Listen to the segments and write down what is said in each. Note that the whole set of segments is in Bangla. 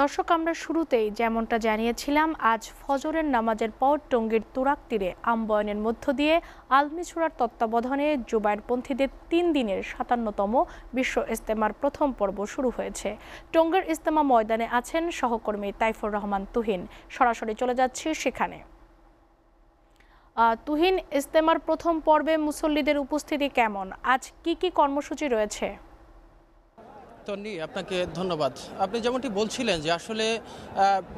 দর্শক, আমরা শুরুতেই যেমনটা জানিয়েছিলাম, আজ ফজরের নামাজের পর টঙ্গীর তুরাক তীরে আমবয়নের মধ্য দিয়ে আলমিছুরার তত্ত্বাবধানে জুবায়েরপন্থীদের তিন দিনের সাতান্নতম বিশ্ব ইস্তেমার প্রথম পর্ব শুরু হয়েছে। টঙ্গীর ইস্তেমা ময়দানে আছেন সহকর্মী তাইফুর রহমান তুহিন। সরাসরি চলে যাচ্ছি সেখানে। তুহিন ইস্তেমার প্রথম পর্বে মুসল্লিদের উপস্থিতি কেমন? আজ কি কি কর্মসূচি রয়েছে? তন্নি আপনাকে ধন্যবাদ। আপনি যেমনটি বলছিলেন যে আসলে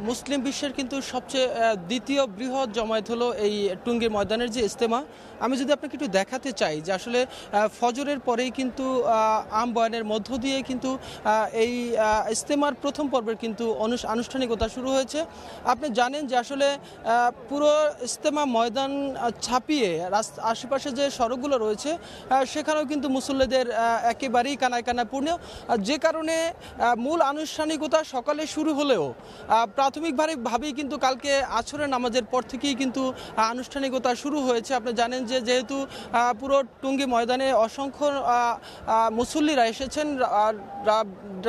মুসলিম বিশ্বের কিন্তু সবচেয়ে দ্বিতীয় বৃহৎ জমায়েত হলো এই টুঙ্গির ময়দানের যে ইস্তেমা আমি যদি আপনাকে একটু দেখাতে চাই যে আসলে ফজরের পরেই কিন্তু আম বয়ানের মধ্য দিয়ে কিন্তু এই ইস্তেমার প্রথম পর্বের কিন্তু আনুষ্ঠানিকতা শুরু হয়েছে। আপনি জানেন যে আসলে পুরো ইস্তেমা ময়দান ছাপিয়ে আশেপাশে যে সড়কগুলো রয়েছে সেখানেও কিন্তু মুসল্লিদের একেবারেই কানায় কানায় পূর্ণ। যে কারণে মূল আনুষ্ঠানিকতা সকালে শুরু হলেও প্রাথমিকভাবে ভাবেই কিন্তু কালকে আছরের নামাজের পর থেকেই কিন্তু আনুষ্ঠানিকতা শুরু হয়েছে। আপনি জানেন যে, যেহেতু পুরো টুঙ্গি ময়দানে অসংখ্য মুসল্লিরা এসেছেন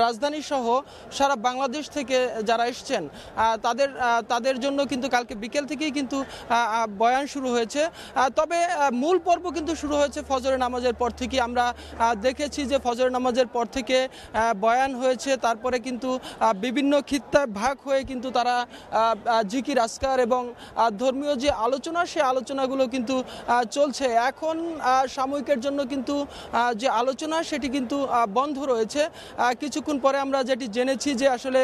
রাজধানী সহ সারা বাংলাদেশ থেকে যারা এসছেন তাদের তাদের জন্য কিন্তু কালকে বিকেল থেকেই কিন্তু বয়ান শুরু হয়েছে। তবে মূল পর্ব কিন্তু শুরু হয়েছে ফজরের নামাজের পর থেকে আমরা দেখেছি যে, ফজরের নামাজের পর থেকে বয়ান হয়েছে। তারপরে কিন্তু বিভিন্ন খিত্তায় ভাগ হয়ে কিন্তু তারা জিকির আসকার এবং ধর্মীয় যে আলোচনা, সে আলোচনাগুলো কিন্তু চলছে। এখন সাময়িকের জন্য কিন্তু যে আলোচনা, সেটি কিন্তু বন্ধ রয়েছে। কিছুক্ষণ পরে আমরা যেটি জেনেছি যে আসলে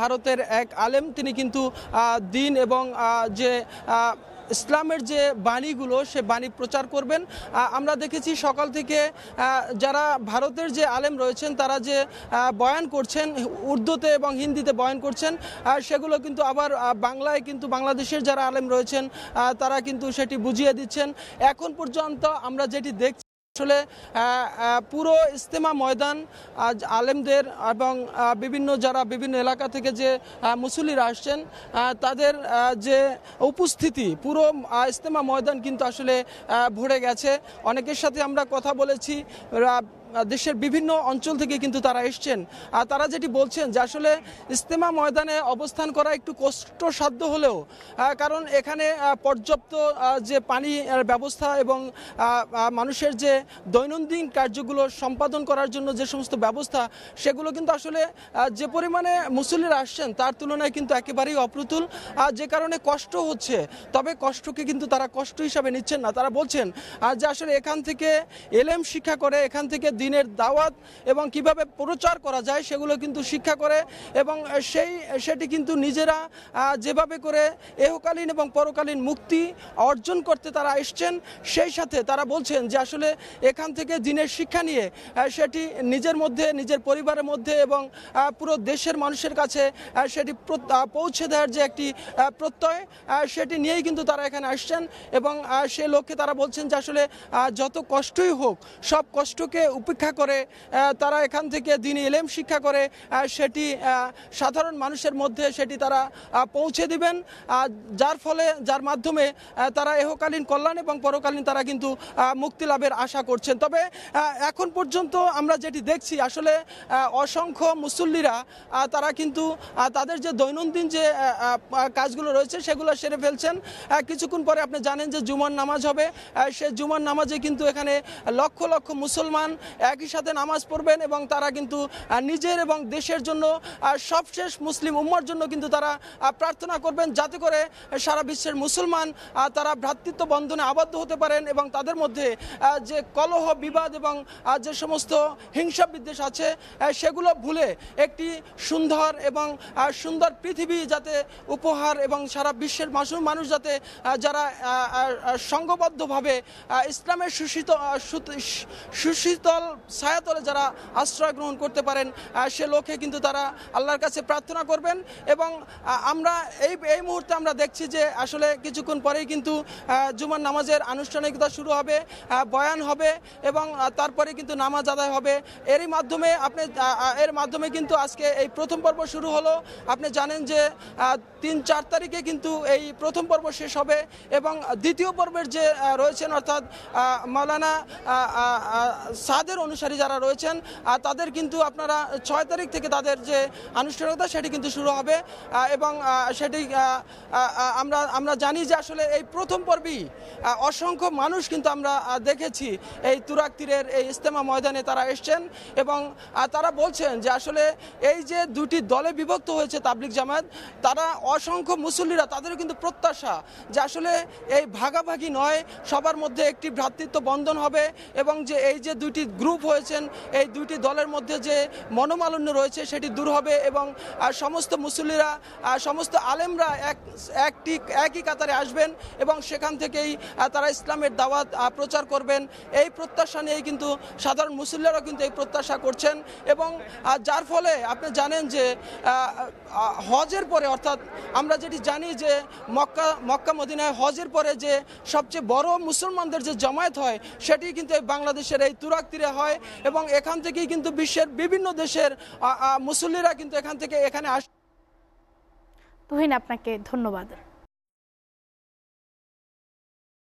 ভারতের এক আলেম, তিনি কিন্তু দিন এবং যে ইসলামের যে বাণীগুলো, সে বাণী প্রচার করবেন। আমরা দেখেছি সকাল থেকে যারা ভারতের যে আলেম রয়েছেন, তারা যে বয়ান করছেন, উর্দুতে এবং হিন্দিতে বয়ান করছেন সেগুলো কিন্তু আবার বাংলায় কিন্তু বাংলাদেশের যারা আলেম রয়েছেন তারা কিন্তু সেটি বুঝিয়ে দিচ্ছেন। এখন পর্যন্ত আমরা যেটি দেখছি আসলে পুরো ইস্তেমা ময়দান আজ আলেমদের এবং বিভিন্ন যারা বিভিন্ন এলাকা থেকে যে মুসল্লিরা আসছেন তাদের যে উপস্থিতি, পুরো ইস্তেমা ময়দান কিন্তু আসলে ভরে গেছে। অনেকের সাথে আমরা কথা বলেছি দেশের বিভিন্ন অঞ্চল থেকে কিন্তু তারা এসছেন। আর তারা যেটি বলছেন যে আসলে ইস্তেমা ময়দানে অবস্থান করা একটু কষ্টসাধ্য হলেও কারণ এখানে পর্যাপ্ত যে পানি ব্যবস্থা এবং মানুষের যে দৈনন্দিন কার্যগুলো সম্পাদন করার জন্য যে সমস্ত ব্যবস্থা, সেগুলো কিন্তু আসলে যে পরিমাণে মুসল্লিরা আসছেন তার তুলনায় কিন্তু একেবারেই অপ্রতুল। আর যে কারণে কষ্ট হচ্ছে, তবে কষ্টকে কিন্তু তারা কষ্ট হিসাবে নিচ্ছেন না। তারা বলছেন যে আসলে এখান থেকে এলএম শিক্ষা করে, এখান থেকে দিনের দাওয়াত এবং কীভাবে প্রচার করা যায় সেগুলো কিন্তু শিক্ষা করে এবং সেই, সেটি কিন্তু নিজেরা যেভাবে করে এহকালীন এবং পরকালীন মুক্তি অর্জন করতে তারা এসছেন, সেই সাথে তারা বলছেন যে আসলে এখান থেকে দিনের শিক্ষা নিয়ে সেটি নিজের মধ্যে, নিজের পরিবারের মধ্যে এবং পুরো দেশের মানুষের কাছে সেটি পৌঁছে দেওয়ার যে একটি প্রত্যয় সেটি নিয়েই কিন্তু তারা এখানে আসছেন এবং সে লক্ষ্যে তারা বলছেন যে আসলে যত কষ্টই হোক, সব কষ্টকে উপেক্ষা করে তারা এখান থেকে দিনী এলেম শিক্ষা করে সেটি সাধারণ মানুষের মধ্যে সেটি তারা পৌঁছে দিবেন। যার ফলে, যার মাধ্যমে তারা এহকালীন কল্যাণ এবং পরকালীন তারা কিন্তু মুক্তি লাভের আশা করছেন। তবে এখন পর্যন্ত আমরা যেটি দেখছি, আসলে অসংখ্য মুসল্লিরা তারা কিন্তু তাদের যে দৈনন্দিন যে কাজগুলো রয়েছে, সেগুলো সেরে ফেলছেন। কিছুক্ষণ পরে আপনি জানেন যে জুমার নামাজ হবে। সে জুমার নামাজে কিন্তু এখানে লক্ষ লক্ষ মুসলমান একই সাথে নামাজ পড়বেন এবং তারা কিন্তু নিজের এবং দেশের জন্য সবশেষ মুসলিম উম্মার জন্য কিন্তু তারা প্রার্থনা করবেন যাতে করে সারা বিশ্বের মুসলমান তারা ভ্রাতৃত্ব বন্ধনে আবদ্ধ হতে পারেন এবং তাদের মধ্যে যে কলহ, বিবাদ এবং যে সমস্ত হিংসা বিদ্বেষ আছে সেগুলো ভুলে একটি সুন্দর এবং সুন্দর পৃথিবী যাতে উপহার এবং সারা বিশ্বের মানুষ যাতে যারা সংঘবদ্ধভাবে ইসলামের সুশীত সুশীতল ছায়াতলে যারা আশ্রয় গ্রহণ করতে পারেন সে লোকে কিন্তু তারা আল্লাহর কাছে প্রার্থনা করবেন এবং আমরা এই এই মুহূর্তে আমরা দেখছি যে আসলে কিছুক্ষণ পরেই কিন্তু জুমার নামাজের আনুষ্ঠানিকতা শুরু হবে বয়ান হবে এবং তারপরে কিন্তু নামাজ আদায় হবে। এরই মাধ্যমে আপনি এর মাধ্যমে কিন্তু আজকে এই প্রথম পর্ব শুরু হলো। আপনি জানেন যে তিন, চার তারিখে কিন্তু এই প্রথম পর্ব শেষ হবে এবং দ্বিতীয় পর্বের যে রয়েছেন অর্থাৎ মাওলানা সাদের অনুসারী যারা রয়েছেন তাদের কিন্তু আপনারা ছয় তারিখ থেকে তাদের যে আনুষ্ঠানিকতা সেটি কিন্তু শুরু হবে এবং সেটি আমরা আমরা জানি যে আসলে এই প্রথম পর্বেই অসংখ্য মানুষ কিন্তু আমরা দেখেছি এই তুরাক তীরের এই ইস্তেমা ময়দানে তারা এসছেন এবং তারা বলছেন যে আসলে এই যে দুটি দলে বিভক্ত হয়েছে তাবলিক জামায়াত, তারা অসংখ্য মুসল্লিরা তাদেরও কিন্তু প্রত্যাশা যে আসলে এই ভাগাভাগি নয়, সবার মধ্যে একটি ভ্রাতৃত্ব বন্ধন হবে এবং যে এই যে দুইটি গ্রুপ হয়েছেন, এই দুইটি দলের মধ্যে যে মনোমালিন্য রয়েছে সেটি দূর হবে এবং সমস্ত মুসল্লিরা সমস্ত আলেমরা এক একটি একই কাতারে আসবেন এবং সেখান থেকেই তারা ইসলামের দাওয়াত প্রচার করবেন। এই প্রত্যাশা নিয়েই কিন্তু সাধারণ মুসল্লিরাও কিন্তু এই প্রত্যাশা করছেন এবং যার ফলে আপনি জানেন যে হজের পরে অর্থাৎ আমরা যেটি জানি যে মক্কা মক্কা মদিনায় হজের পরে যে সবচেয়ে বড় মুসলমানদের যে জামায়াত হয়, সেটি কিন্তু এই বাংলাদেশের এই তুরাক তীরে হয় এবং এখান থেকেই কিন্তু বিশ্বের বিভিন্ন দেশের মুসল্লিরা কিন্তু এখান থেকে এখানে আস তুহিন, আপনাকে ধন্যবাদ।